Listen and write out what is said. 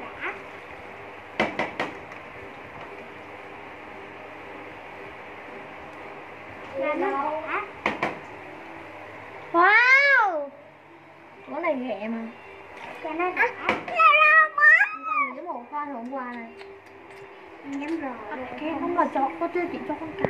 đã là nó đã Wow. Cái này ghẹ mà. Cái này đã Con này cái một con hôm qua này. Em rồi. Cái không là cho có chưa chị cho con cá.